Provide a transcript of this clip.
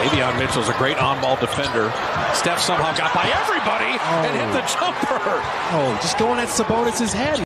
Davion Mitchell's a great on-ball defender. Steph somehow got by everybody and hit oh. the jumper. Oh, just going at Sabonis' head.